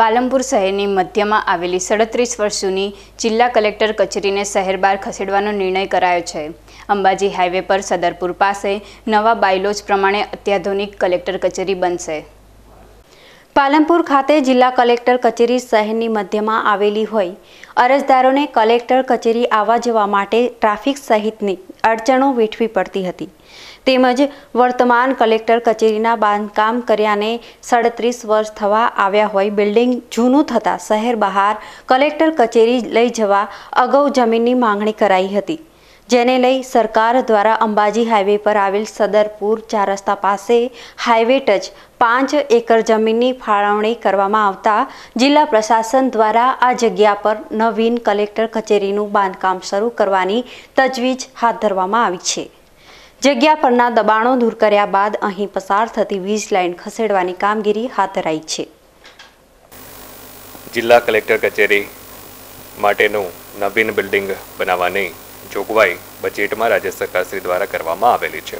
પાલનપુર શહેરની મધ્યમાં આવેલી સડત્રીસ વર્ષ જૂની જિલ્લા કલેક્ટર કચેરીને શહેર બહાર ખસેડવાનો નિર્ણય કરાયો છે. અંબાજી હાઈવે પર સદરપુર પાસે નવા બાયલોજ પ્રમાણે અત્યાધુનિક કલેક્ટર કચેરી બનશે. પાલનપુર ખાતે જિલ્લા કલેક્ટર કચેરી શહેરની મધ્યમાં આવેલી હોય. અરજદારોને કલેક્ટર કચેરી આવવા જવા માટે ટ્રાફિક સહિતની અડચણો વેઠવી પડતી હતી. તેમજ વર્તમાન કલેક્ટર કચેરીના બાંધકામ કર્યાને સાડત્રીસ વર્ષ થવા આવ્યા હોય બિલ્ડિંગ જૂનું થતાં શહેર બહાર કલેક્ટર કચેરી લઈ જવા અગાઉ જમીનની માંગણી કરાઈ હતી. જેને લઈ સરકાર દ્વારા અંબાજી હાઈવે પર આવેલ સદરપુર ચાર રસ્તા પાસે હાઈવે ટચ પાંચ એકર જમીનની ફાળવણી કરવામાં આવતા જિલ્લા પ્રશાસન દ્વારા આ જગ્યા પર નવીન કલેક્ટર કચેરીનું બાંધકામ શરૂ કરવાની તજવીજ હાથ ધરવામાં આવી છે. જગ્યા પરના દબાણો દૂર કર્યા બાદ અહીં પસાર થતી વીજ લાઇન ખસેડવાની કામગીરી હાથ ધરાઈ છે. જિલ્લા કલેક્ટર કચેરી માટેનું નવીન બિલ્ડિંગ બનાવવાની જોગવાઈ બજેટમાં રાજ્ય સરકારશ્રી દ્વારા કરવામાં આવેલી છે.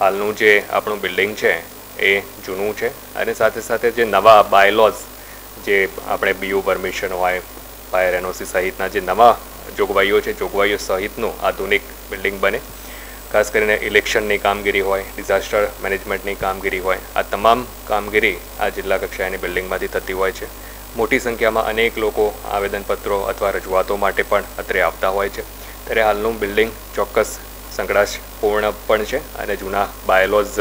હાલનું જે આપણું બિલ્ડિંગ છે, એ જૂનું છે અને સાથે સાથે જે નવા બાયલોઝ, જે આપણે બીયુ પરમિશન હોય, ફાયર એનઓસી સહિતના જે નવા જોગવાઈઓ છે, જોગવાઈઓ સહિતનું આધુનિક બિલ્ડિંગ બને. ખાસ કરીને ઇલેક્શનની કામગીરી હોય, ડિઝાસ્ટર મેનેજમેન્ટની કામગીરી હોય, આ તમામ કામગીરી આ જિલ્લા કક્ષાએની બિલ્ડિંગમાંથી થતી હોય છે. મોટી સંખ્યામાં અનેક લોકો આવેદનપત્રો અથવા રજૂઆતો માટે પણ અત્રે આવતા હોય છે. ત્યારે હાલનું બિલ્ડિંગ ચોક્કસ સંકળાશપૂર્ણ પણ છે અને જૂના બાયોલોજ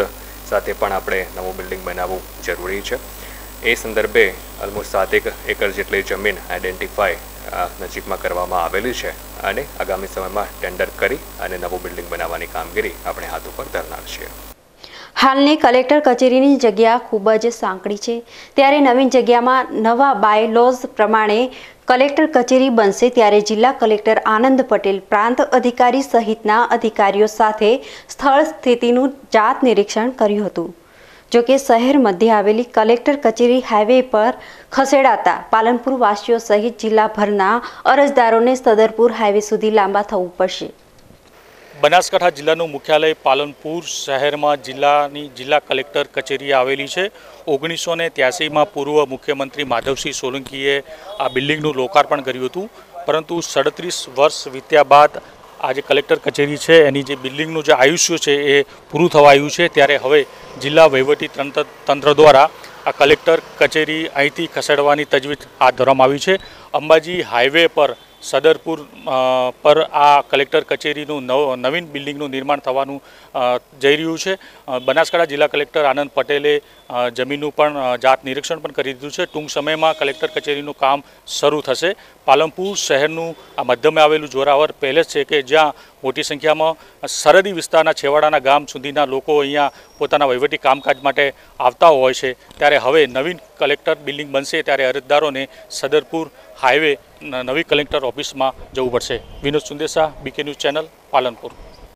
સાથે પણ આપણે નવું બિલ્ડિંગ બનાવવું જરૂરી છે. એ સંદર્ભે ઓલમોસ્ટ સાતેક એકર જેટલી જમીન આઈડેન્ટિફાય નજીકમાં કરવામાં આવેલી છે અને આગામી સમયમાં ટેન્ડર કરી અને નવું બિલ્ડિંગ બનાવવાની કામગીરી આપણે હાથ ઉપર ધરનાર છીએ. હાલની કલેક્ટર કચેરીની જગ્યા ખૂબ જ સાંકડી છે. ત્યારે નવીન જગ્યામાં નવા બાયલોઝ પ્રમાણે કલેક્ટર કચેરી બનશે ત્યારે જિલ્લા કલેક્ટર આનંદ પટેલ પ્રાંત અધિકારી સહિતના અધિકારીઓ સાથે સ્થળ સ્થિતિનું જાત નિરીક્ષણ કર્યું હતું. જોકે શહેર મધ્ય આવેલી કલેક્ટર કચેરી હાઈવે પર ખસેડાતા પાલનપુર વાસીઓ સહિત જિલ્લાભરના અરજદારોને સદરપુર હાઈવે સુધી લાંબા થવું પડશે. બનાસકાંઠા જિલ્લાનું મુખ્યાલય પાલનપુર શહેરમાં જિલ્લાની જિલ્લા કલેક્ટર કચેરી આવેલી છે. ઓગણીસો ને ત્યાસીમાં પૂર્વ મુખ્યમંત્રી માધવસિંહ સોલંકીએ આ બિલ્ડિંગનું લોકાર્પણ કર્યું હતું. પરંતુ સડત્રીસ વર્ષ વીત્યા બાદ આ જે કલેક્ટર કચેરી છે, એની જે બિલ્ડિંગનું જે આયુષ્ય છે, એ પૂરું થવા આવ્યું છે. ત્યારે હવે જિલ્લા વહીવટી તંત્ર તંત્ર દ્વારા આ કલેક્ટર કચેરી અહીંથી ખસેડવાની તજવીજ હાથ ધરવામાં આવી છે. અંબાજી હાઈવે પર સદરપુર પર આ કલેક્ટર કચેરીનું નવ, નવીન બિલ્ડિંગનું નિર્માણ થવાનું જઈ રહ્યું છે. બનાસકાંઠા જિલ્લા કલેક્ટર આનંદ પટેલે જમીનનું પણ જાત નિરીક્ષણ પણ કરી દીધું છે. ટૂંક સમયમાં કલેક્ટર કચેરીનું કામ શરૂ થશે. પાલનપુર શહેરનું આ મધ્યમે આવેલું જોરાવર પેલેસ છે કે જ્યાં મોટી સંખ્યામાં સરહદી વિસ્તારના છેવાડાના ગામ સુધીના લોકો અહીંયા પોતાના વહીવટી કામકાજ માટે આવતા હોય છે. ત્યારે હવે નવીન કલેક્ટર બિલ્ડિંગ બનશે ત્યારે અરજદારોને સદરપુર હાઈવે નવી કલેક્ટર ઓફિસમાં જવું પડશે. Vinod Sundesa BK news channel Palanpur.